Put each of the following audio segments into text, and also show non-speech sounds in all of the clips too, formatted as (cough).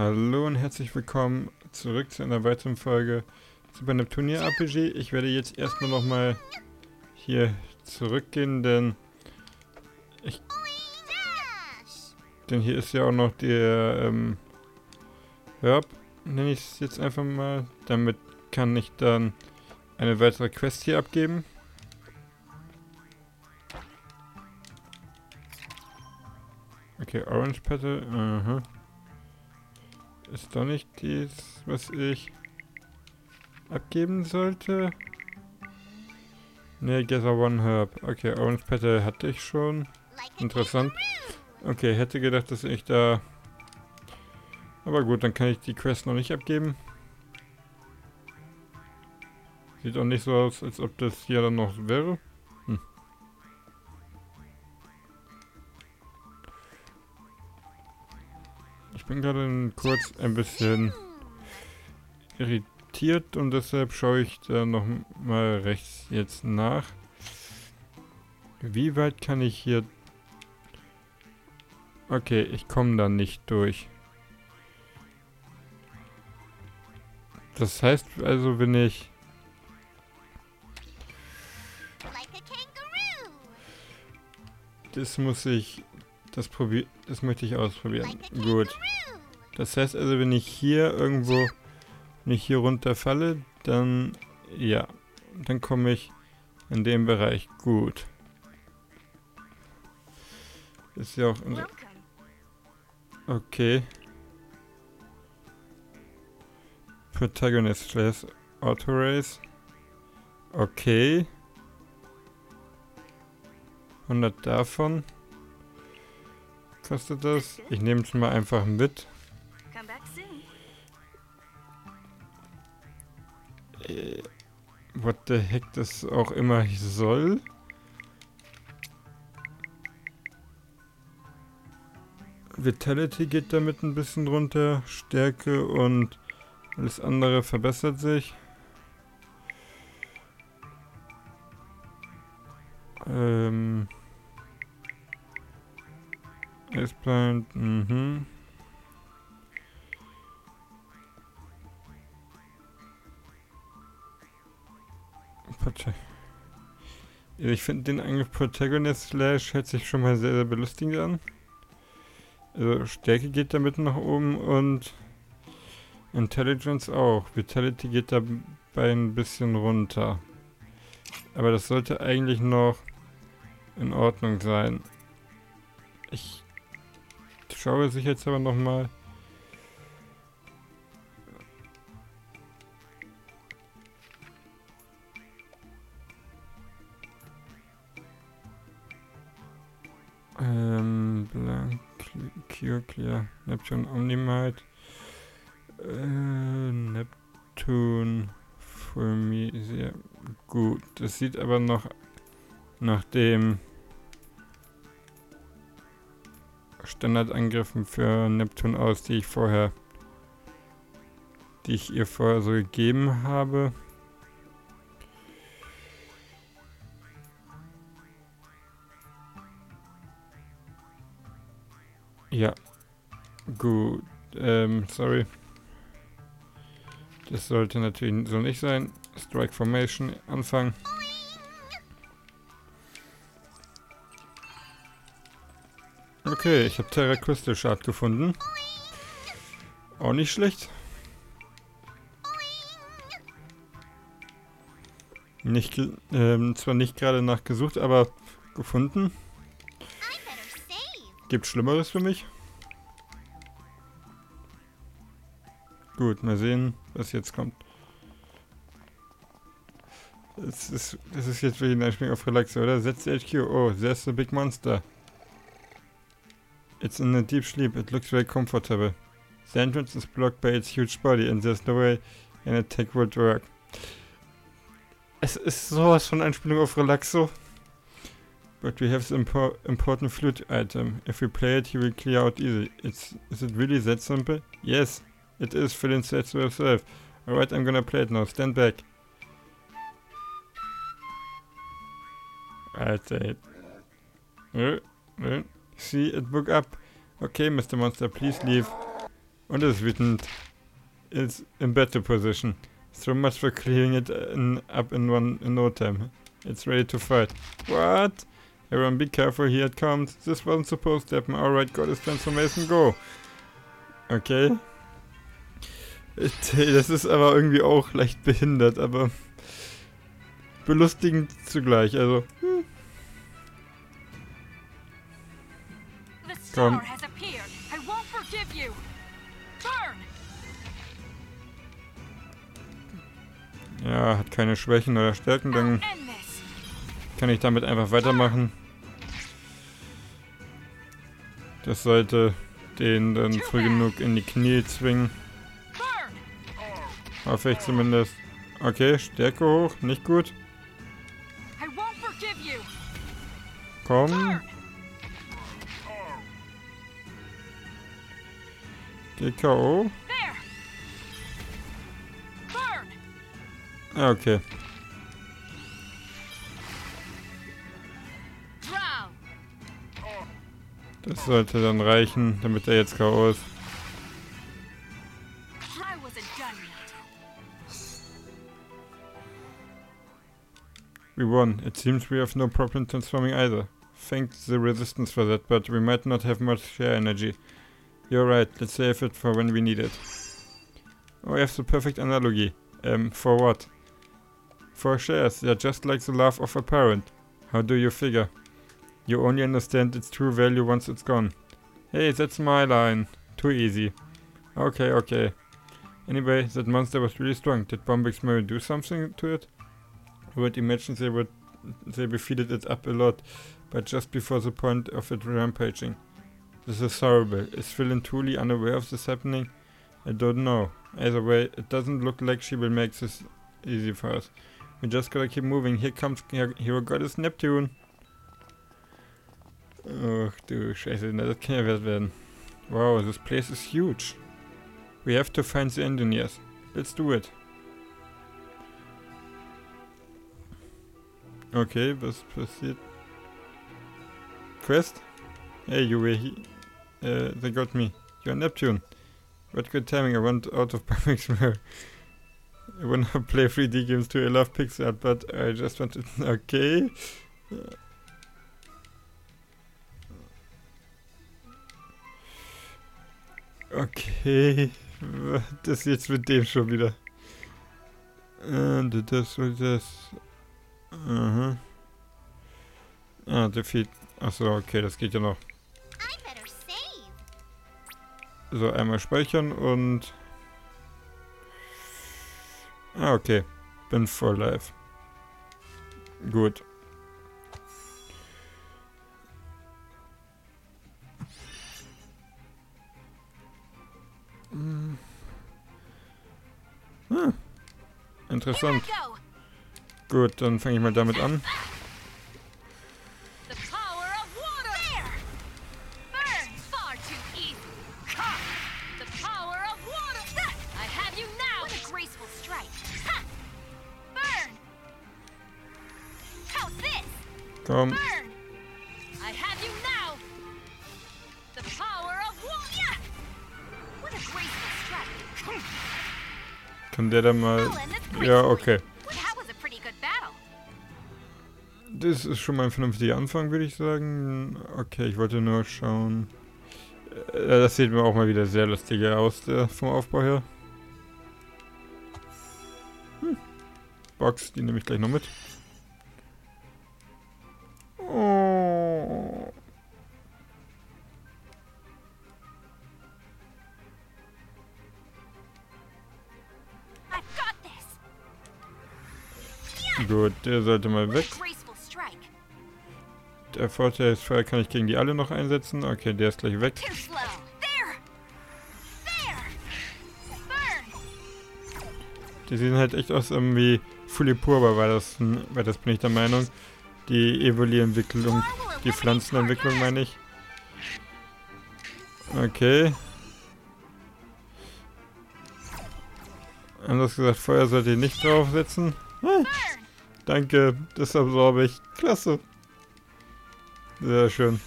Hallo und herzlich willkommen zurück zu einer weiteren Folge Super Neptunia RPG. Ich werde jetzt erstmal nochmal hier zurückgehen, denn ich denn hier ist ja auch noch der ähm, Herb, nenne ich es jetzt einfach mal. Damit kann ich dann eine weitere Quest hier abgeben. Okay, Orange Petal, aha. Ist doch nicht dies, was ich abgeben sollte. Ne, Gather One Herb. Okay, Orange Petal hatte ich schon. Interessant. Okay, hätte gedacht, dass ich da... Aber gut, dann kann ich die Quest noch nicht abgeben. Sieht auch nicht so aus, als ob das hier dann noch wäre. Bin gerade kurz ein bisschen irritiert und deshalb schaue ich da noch mal rechts jetzt nach. Wie weit kann ich hier... Okay, ich komme da nicht durch. Das heißt also, wenn ich... Das muss ich... Das probier... Das möchte ich ausprobieren. Gut. Das heißt also, wenn ich hier irgendwo... Wenn ich hier runterfalle, dann... Ja. Dann komme ich in dem Bereich gut. Ist ja auch... Okay. Protagonist Class Auto Race. Okay. 100 davon. Kostet das? Ich nehme es mal einfach mit. The heck das auch immer soll? Vitality geht damit ein bisschen runter. Stärke und alles andere verbessert sich. Ähm... Iceplant, mhm. Ich finde den Angriff Protagonist Slash hört sich schon mal sehr, sehr belustigend an. Also Stärke geht damit nach oben und Intelligence auch. Vitality geht dabei ein bisschen runter. Aber das sollte eigentlich noch in Ordnung sein. Ich schaue sich jetzt aber nochmal. Gut. Das sieht aber noch nach dem Standardangriffen für Neptun aus, die ich vorher, die ich ihr vorher so gegeben habe. Ja, gut. Ähm, sorry. Das sollte natürlich so nicht sein. Strike Formation anfangen. Okay, ich habe Terra Crystal Shard gefunden. Auch nicht schlecht. Nicht, ähm, zwar nicht gerade nachgesucht, aber gefunden. Gibt Schlimmeres für mich. Gut, mal sehen, was jetzt kommt. Das ist, das ist jetzt wirklich ein Anspiel auf Relax, oder? Setz HQ. Oh, there's a big monster. It's in a deep sleep. It looks very comfortable. The entrance is blocked by its huge body and there's no way an attack would work. Es ist sowas von Anspielung auf Relaxo. But we have the impo important flute item. If we play it, he will clear out easy. It's, is it really that simple? Yes, it is. Feeling said to herself. Alright, I'm gonna play it now. Stand back. Uh. See, it book up. Okay, Mr. Monster, please leave. Und es ist wütend. It's in better position. So much for clearing it in, up in one in no time. It's ready to fight. What? Everyone be careful, here it comes. This wasn't supposed to happen. Alright, Goddess Transformation, go. Okay. (laughs) Das ist aber irgendwie auch leicht behindert, aber belustigend zugleich. Also, Komm. Ja, hat keine Schwächen oder Stärken, dann kann ich damit einfach weitermachen. Das sollte den dann früh genug in die Knie zwingen. Hoffe ich zumindest. Okay, Stärke hoch, nicht gut. Komm. GKO. Ah, okay. Das sollte dann reichen, damit er jetzt K.O. ist. We won. It seems we have no problem transforming either. Thank the resistance for that, but we might not have much share energy. You're right, let's save it for when we need it. Oh, I have the perfect analogy. Um, for what? For shares, they're just like the love of a parent. How do you figure? You only understand its true value once it's gone. Hey, that's my line. Too easy. Okay, okay. Anyway, that monster was really strong. Did Bombex Mary do something to it? I would imagine they would they defeated it up a lot, but just before the point of it rampaging. This is horrible. Is Philin truly unaware of this happening? I don't know. Either way, it doesn't look like she will make this easy for us. We just gotta keep moving. Here comes Hero Goddess Neptune. Ach du Scheiße, na, das kann ja was werden. Wow, this place is huge. We have to find the engineers. Let's do it. Okay, was passiert? Quest? Hey, you were here. Uh, they got me. You're Neptune. What good timing, I went out of (laughs) public swear. I wanna play 3D games too, I love pixel but I just wanted... (laughs) Okay. Okay. Was ist jetzt mit dem schon wieder? Und das das. Aha. Ah, Defeat. Achso, okay, das geht ja noch. So, einmal speichern und... Ah, okay. Bin voll live. Gut. Hm. Ah, interessant. Gut, dann fange ich mal damit an. Der da mal... Ja, okay. Das ist schon mal ein vernünftiger Anfang, würde ich sagen. Okay, ich wollte nur schauen. Äh, das sieht mir auch mal wieder sehr lustig aus, der, vom Aufbau her. Hm. Box, die nehme ich gleich noch mit. Gut, der sollte mal weg. Der Vorteil ist, Feuer kann ich gegen die alle noch einsetzen. Okay, der ist gleich weg. Die sehen halt echt aus irgendwie Fulipurba, weil das, weil das bin ich der Meinung. Die Evoli-Entwicklung, die Pflanzenentwicklung meine ich. Okay. Anders gesagt, Feuer sollte ich nicht draufsetzen. Ah, danke, das absorbe ich. Klasse. Sehr schön.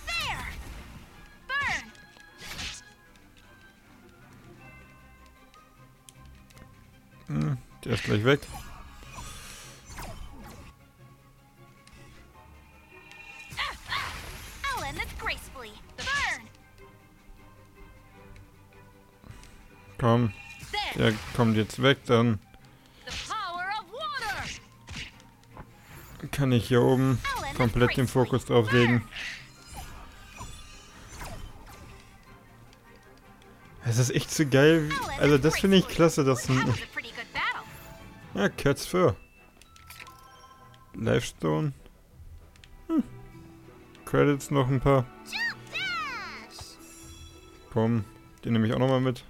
Hm, der ist gleich weg. Komm, der kommt jetzt weg, dann kann ich hier oben komplett den. Fokus drauf legen. Es ist echt so geil. Also das finde ich klasse, dass ja, Cats für. Livestone. Hm. Credits noch ein paar. Komm, den nehme ich auch nochmal mit.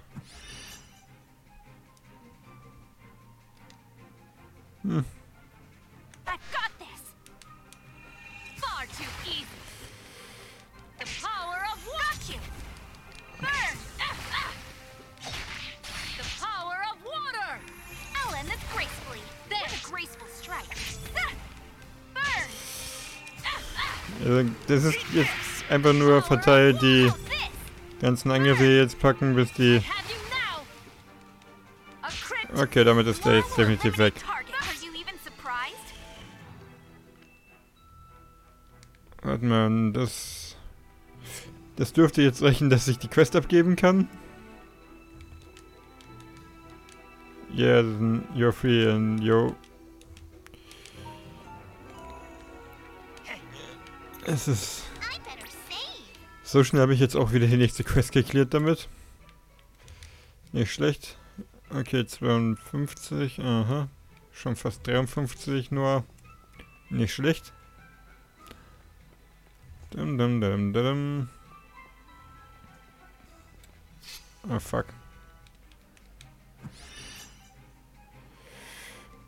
Also das ist jetzt einfach nur verteilt die ganzen Angriffe jetzt packen, bis die... Okay, damit ist der jetzt definitiv weg. Warte mal, das... Das dürfte jetzt reichen, dass ich die Quest abgeben kann. Yeah, you're free and yo. Es ist... So schnell habe ich jetzt auch wieder die nächste Quest geklärt damit. Nicht schlecht. Okay, 52, aha. Schon fast 53 nur. Nicht schlecht. Dum, dum, dum, dum. Ah, fuck.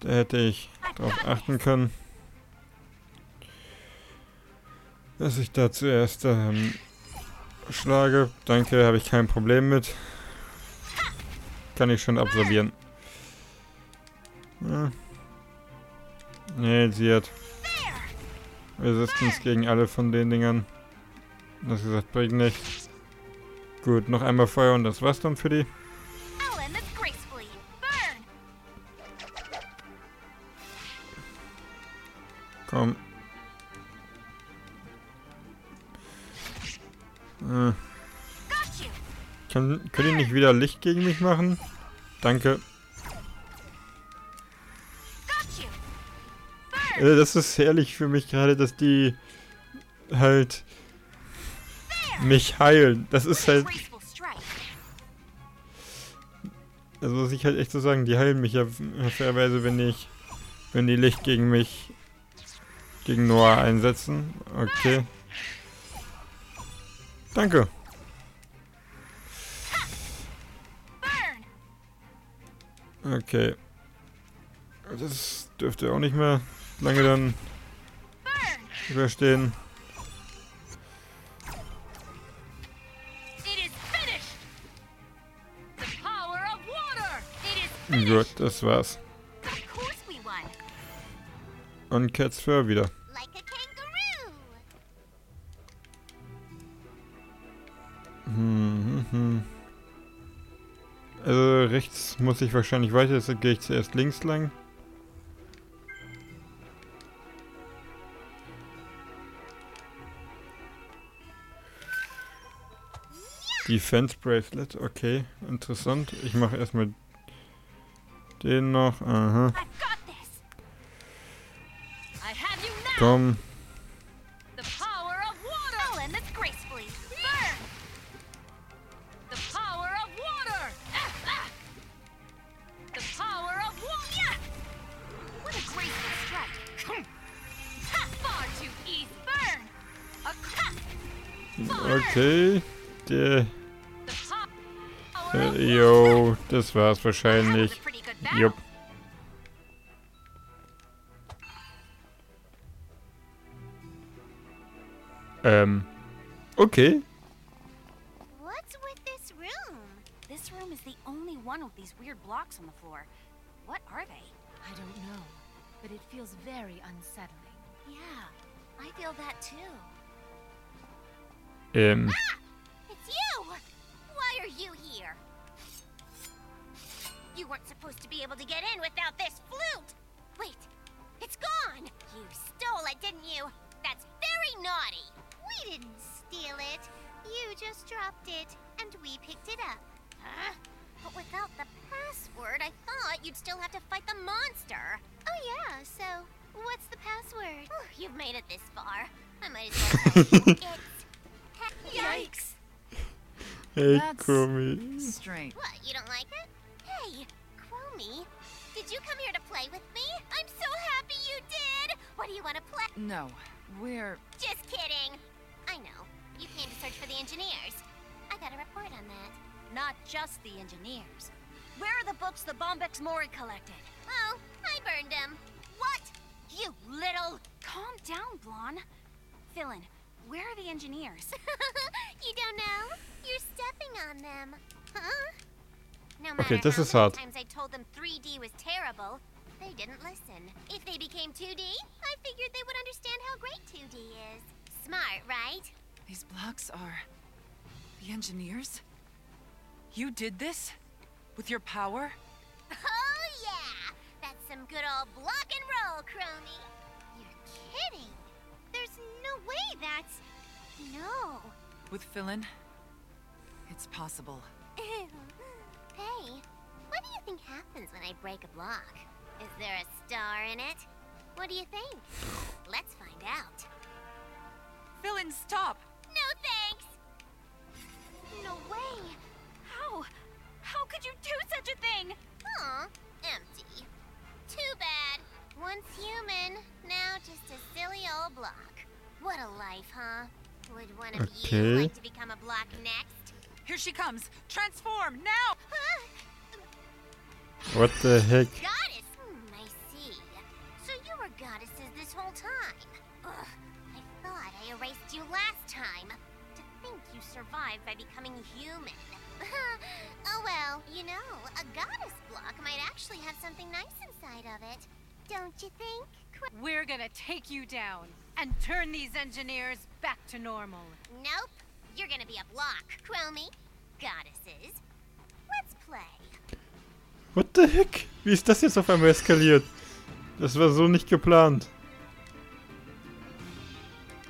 Da hätte ich drauf achten können. Dass ich da zuerst ähm, schlage. Danke, habe ich kein Problem mit. Kann ich schon absorbieren. Ja. Nee, sie hat Resistance gegen alle von den Dingern. Das gesagt, bringt nichts. Gut, noch einmal Feuer und das war's dann für die. Burn! Komm. Äh, kann, könnt ihr nicht wieder Licht gegen mich machen? Danke. Äh, das ist herrlich für mich gerade, dass die halt mich heilen. Das ist halt, also muss ich halt echt so sagen, die heilen mich ja fairerweise, wenn ich, wenn die Licht gegen mich, gegen Noah einsetzen. Okay. Danke. Okay. Das dürfte auch nicht mehr lange dann überstehen. Gut, das war's. Und Cats Fur wieder. Muss ich wahrscheinlich weiter, deshalb gehe ich zuerst links lang. Defense Bracelet, okay, interessant. Ich mache erstmal den noch. Aha, komm. Okay, der... Power of Äh, yo, das war's wahrscheinlich. Jupp. Ähm. Okay. What's with this room? This room is the only one with these weird blocks on the floor. What are they? I don't know, but it feels very unsettling. Yeah, I feel that too. Ähm. It's you! Why are you here? You weren't supposed to be able to get in without this flute! Wait, it's gone! You stole it, didn't you? That's very naughty! We didn't steal it. You just dropped it, and we picked it up. Huh? But without the password, I thought you'd still have to fight the monster. Oh yeah, so what's the password? Whew, You've made it this far. I might as well tell you. (laughs) It's... Yikes! Hey, That's- Chromie. Strange. What, you don't like it? Hey, Chromie, did you come here to play with me? I'm so happy you did! What do you want to play? No, we're. Just kidding. I know. You came to search for the engineers. I got a report on that. Not just the engineers. Where are the books the Bombex Mori collected? Oh, I burned them. What? You little. Calm down, Blonde. Philin, where are the engineers? (laughs) you don't know? You're stepping on them. Huh? No matter Okay, this is hard. times I told them 3D was terrible, they didn't listen. If they became 2D, I figured they would understand how great 2D is. Smart, right? These blocks are. the engineers? You did this? With your power? Oh yeah! That's some good old block and roll, Chromie. You're kidding. There's no way that's. No. With Philin? It's possible. (laughs) hey, what do you think happens when I break a block? Is there a star in it? What do you think? Let's find out. Philin, stop! No thanks! No way. Okay. like to become a block next? Here she comes! Transform, now! What the heck? Goddess? Hmm, I see. So you were goddesses this whole time. Ugh, I thought I erased you last time. To think you survived by becoming human. (laughs) oh well, you know, a goddess block might actually have something nice inside of it. Don't you think? Qu- We're gonna take you down and turn these engineers back to normal. Nope. You're gonna be a block, Chromie. Goddesses. Let's play. What the heck? Wie ist das jetzt auf einmal eskaliert? Das war so nicht geplant.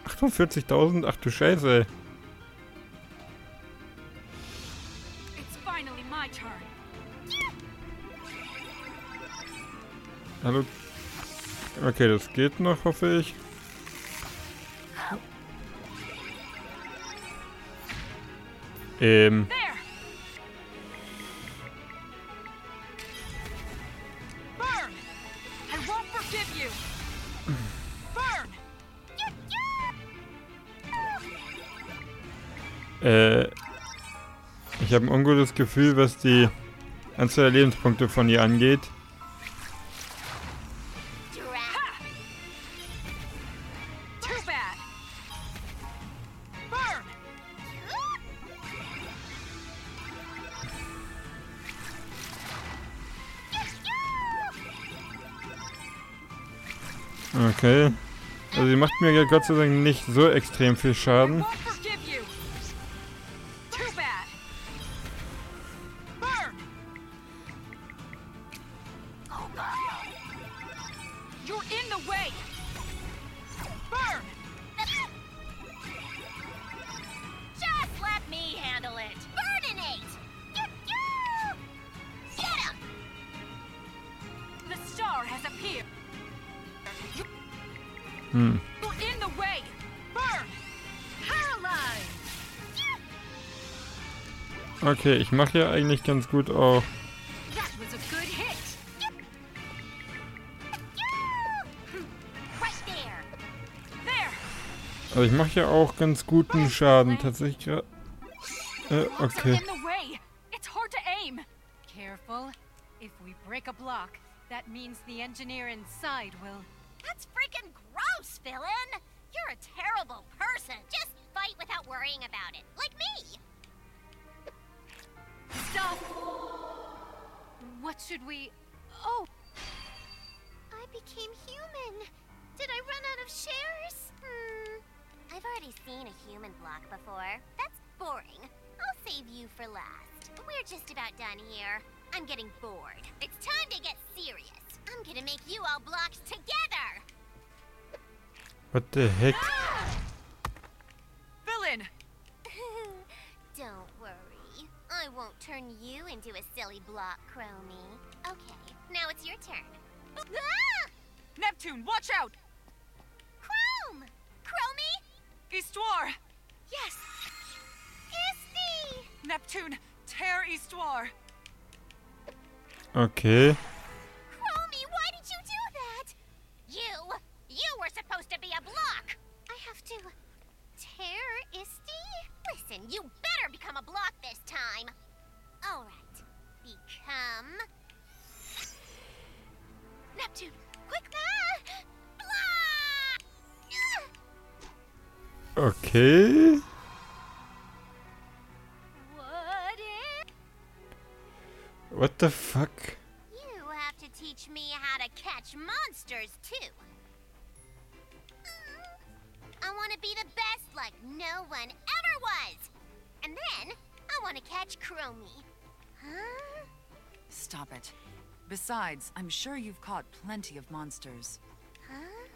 48.000? Ach du Scheiße. It's finally my turn. Hallo? Okay, das geht noch, hoffe ich. Ähm, äh, ich habe ein ungutes Gefühl, was die Anzahl der Lebenspunkte von ihr angeht. Okay. Also sie macht mir ja Gott sei Dank nicht so extrem viel Schaden. Okay, ich mache ja eigentlich ganz gut auch. Also ich mache ja auch ganz guten Schaden tatsächlich gerade. Äh, okay. Careful. If we break a block, that means the engineer inside will. That's freaking gross, Villain. You're a terrible person. Just fight without worrying about it, like me. Stop! What should we. Oh, I became human. Did I run out of shares? Hmm. I've already seen a human block before. That's boring. I'll save you for last. We're just about done here. I'm getting bored. It's time to get serious. I'm gonna make you all blocks together. What the heck? Turn you into a silly block, Chromie. Okay, now it's your turn. Ah! (laughs) Neptune, watch out! Chrome! Chromie? Histoire! Yes! Isty! Neptune, tear Histoire! Okay. Chromie, why did you do that? You! You were supposed to be a block! I have to tear Isty? Listen, you better become a block this time. Alright. Become. Neptune, quick! Ah! Okay. What What the fuck? you have to teach me how to catch monsters too? I want to be the best like no one ever was. And then I want to catch Chromie. Huh? Stop it. Besides, I'm sure you've caught plenty of monsters. Huh?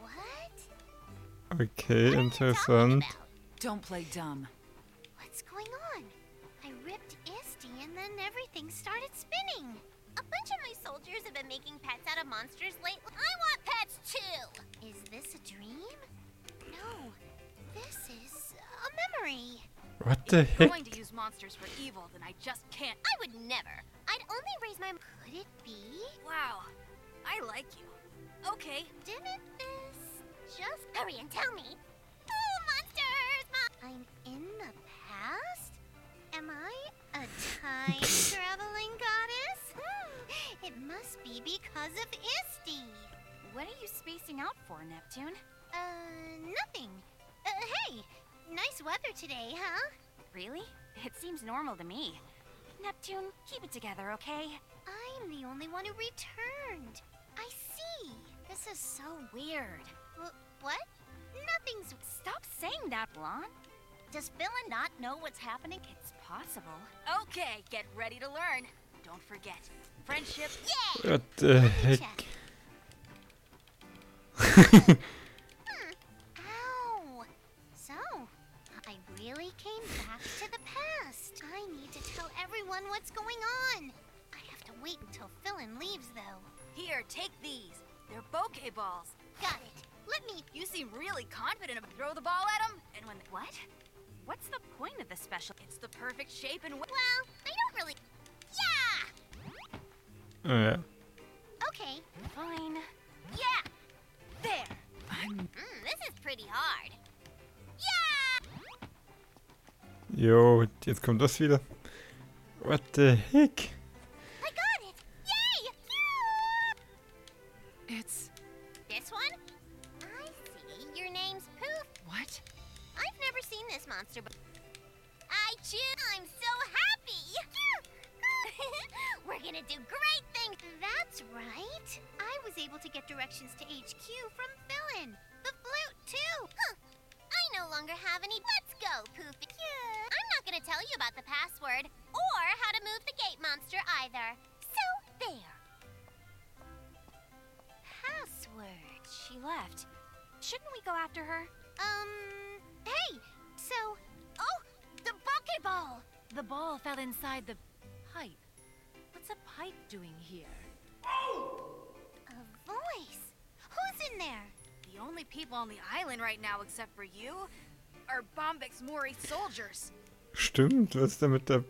What? Okay, What are you interessant. Don't play dumb. What's going on? I ripped Isty and then everything started spinning. A bunch of my soldiers have been making pets out of monsters lately. I want pets too! Is this a dream? No. This is a memory. What the If you're heck? going to use monsters for evil, then I just can't. I would never. I'd only raise my. Could it be? Wow, I like you. Okay, Didn't this just. Hurry and tell me! Oh, monsters! Mo- I'm in the past? Am I a time (laughs) traveling goddess? Hmm, It must be because of Isty. What are you spacing out for, Neptune? Uh, nothing. Uh, hey, nice weather today, huh? Really? It seems normal to me. Neptune, keep it together, okay? I'm the only one who returned. I see. This is so weird. Wh- what? Nothing's. Stop saying that, Blonde. Does Villain not know what's happening? It's possible. okay, get ready to learn. Don't forget, friendship. Yeah! What the heck? (laughs) what's going on. I have to wait until Philin leaves, though. Here, take these. They're bokeh balls. Got it. Let me. You seem really confident about throw the ball at them, and when What? What's the point of this special? it's the perfect shape and weight. Well, I don't really. Yeah! Oh ja. Okay. Fine. Yeah! There! Mm, this is pretty hard. Yeah! Jo, jetzt kommt das wieder. What the heck? I got it! Yay! It's. This one? I see. Your name's Poof. What? I've never seen this monster before. I choose. I'm so happy. (laughs) We're gonna do great things. That's right. I was able to get directions to HQ from Philin. The flute too. Huh. I no longer have any. Let's go, Poofy. Yeah. I'm not gonna tell you about the password or how to move the gate monster either. So there. Password. She left. Shouldn't we go after her? Um. Hey. So. Oh, the Pokeball. The ball fell inside the pipe. What's a pipe doing here? A voice. Who's in there? The only people on the island right now, except for you, are Bombix Mori soldiers. Stimmt, was ist da mit der...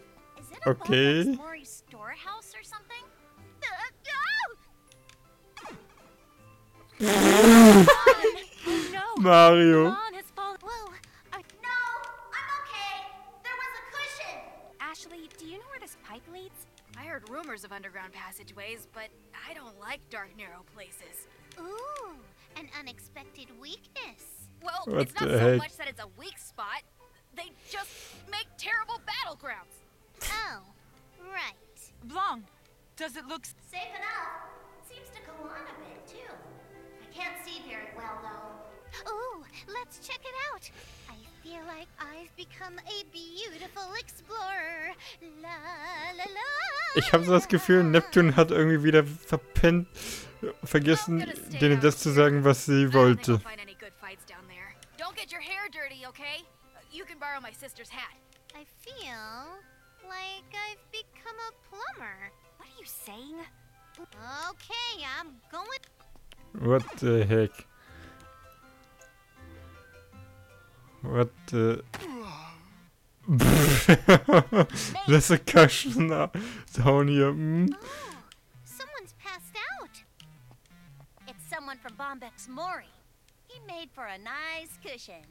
Is it a Okay. Mori storehouse or something? No! (laughs) Mario. Blonde has fallen. Whoa. No, I'm okay. There was a cushion. Ashley, do you know where this pipe leads? I heard rumors of underground passageways, but I don't like dark, narrow places. Ooh, an unexpected weakness. Well, What it's not so heck? much that it's a weak spot. They just make terrible battlegrounds. Oh, right. Blong, Does it look. Safe enough. Seems to go on a bit, too. I can't see very well, though. Ooh, let's check it out. I feel like I've become a beautiful explorer. La la la. Ich habe so das Gefühl, Neptun hat irgendwie wieder verpennt, vergessen, denen das zu sagen, was sie I don't think wollte. I'll find any good fights down there. Don't get your hair dirty, okay? You can borrow my sister's hat. I feel like I've become a plumber. What are you saying? Okay, I'm going. What the heck? What the... (laughs) Lass a cushion down here. Mm. Oh, someone's passed out. It's someone from Bombex Mori. He made for a nice cushion.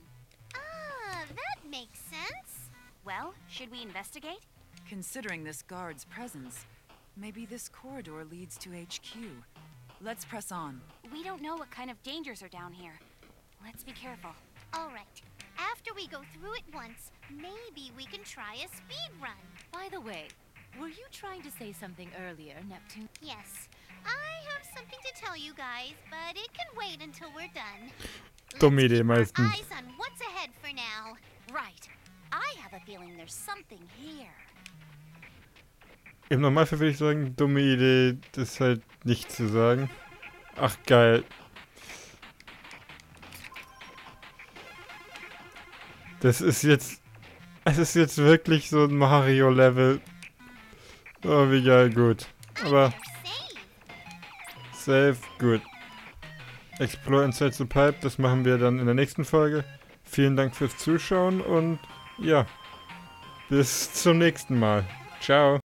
Ah, that makes sense. Well, should we investigate? Considering this guard's presence, maybe this corridor leads to HQ. Let's press on. We don't know what kind of dangers are down here. Let's be careful. All right. After we go through it once, maybe we can try a speed run. By the way, were you trying to say something earlier, Neptune? Yes, I have something to tell you guys, but it can wait until we're done. Dumme Let's Idee meistens. Eyes on what's ahead for now. Right. I have a feeling there's something here. Im Normalfall würde ich sagen, dumme Idee, das halt nicht zu sagen. Ach, geil. Das ist jetzt... Es ist jetzt wirklich so ein Mario-Level. Oh, wie geil, gut. Aber safe, gut. Explore Inside the Pipe, das machen wir dann in der nächsten Folge. Vielen Dank fürs Zuschauen und ja, bis zum nächsten Mal. Ciao.